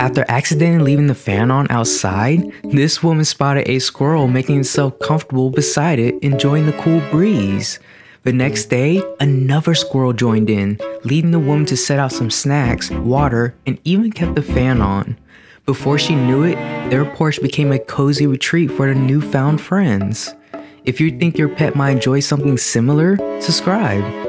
After accidentally leaving the fan on outside, this woman spotted a squirrel making itself comfortable beside it, enjoying the cool breeze. The next day, another squirrel joined in, leading the woman to set out some snacks, water, and even kept the fan on. Before she knew it, their porch became a cozy retreat for their newfound friends. If you think your pet might enjoy something similar, subscribe.